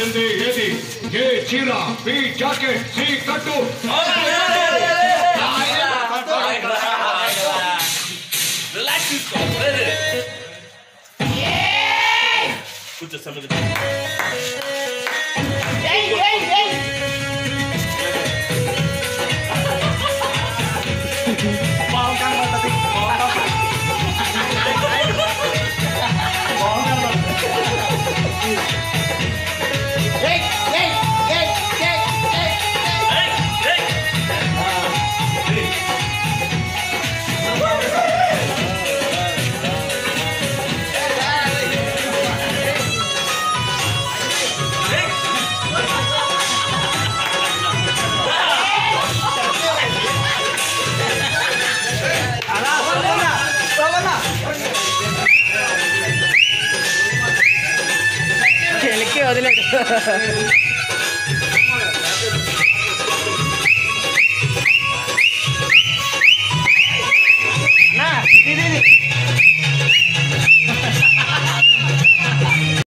ಚಂದೆ ಎದಿ ಎ ಚೀಲ ಬಿ ಜಾಕೆಟ್ ಸಿ ಕಟ್ಟು Put your stomach in. చెలికి